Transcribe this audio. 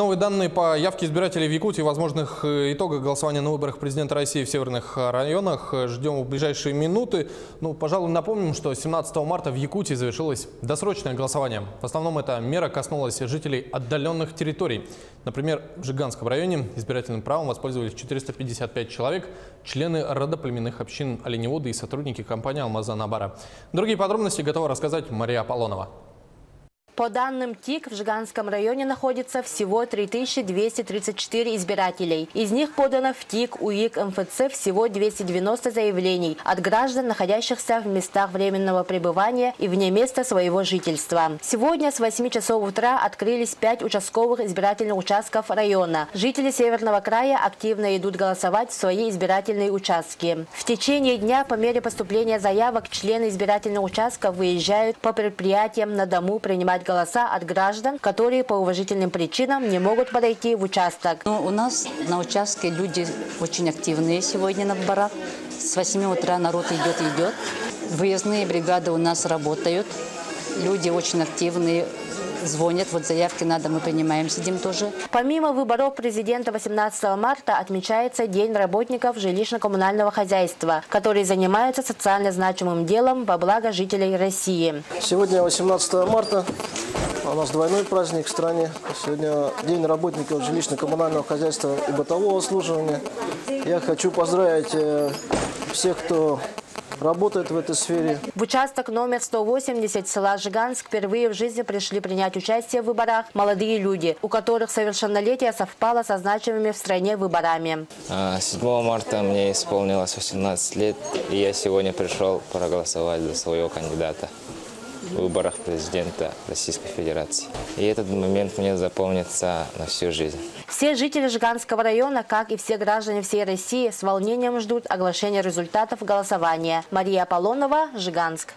Новые данные по явке избирателей в Якутии возможных э, итогах голосования на выборах президента России в северных э, районах э, ждем в ближайшие минуты. Ну, пожалуй, напомним, что 17 марта в Якутии завершилось досрочное голосование. В основном эта мера коснулась жителей отдаленных территорий. Например, в Жиганском районе избирательным правом воспользовались 455 человек, члены родоплеменных общин оленеводы и сотрудники компании «Алмаза Набара». Другие подробности готова рассказать Мария Аполлонова. По данным ТИК, в Жиганском районе находится всего 3234 избирателей. Из них подано в ТИК, УИК, МФЦ всего 290 заявлений от граждан, находящихся в местах временного пребывания и вне места своего жительства. Сегодня с 8 часов утра открылись 5 участковых избирательных участков района. Жители Северного края активно идут голосовать в свои избирательные участки. В течение дня по мере поступления заявок члены избирательного участка выезжают по предприятиям на дому принимать голоса от граждан, которые по уважительным причинам не могут подойти в участок. Ну, у нас на участке люди очень активные сегодня на выборах. С 8 утра народ идет идет. Выездные бригады у нас работают. Люди очень активные, звонят. Вот заявки надо, мы принимаем, сидим тоже. Помимо выборов президента 18 марта отмечается День работников жилищно-коммунального хозяйства, которые занимаются социально значимым делом во благо жителей России. Сегодня 18 марта. У нас двойной праздник в стране. Сегодня День работников жилищно-коммунального хозяйства и бытового обслуживания. Я хочу поздравить э, всех, кто работает в этой сфере. В участок номер 180 села Жиганск впервые в жизни пришли принять участие в выборах молодые люди, у которых совершеннолетие совпало со значимыми в стране выборами. А, 7 марта мне исполнилось 18 лет, и я сегодня пришел проголосовать за своего кандидата выборах президента Российской Федерации. И этот момент мне запомнится на всю жизнь. Все жители Жиганского района, как и все граждане всей России, с волнением ждут оглашения результатов голосования. Мария Аполлонова, Жиганск.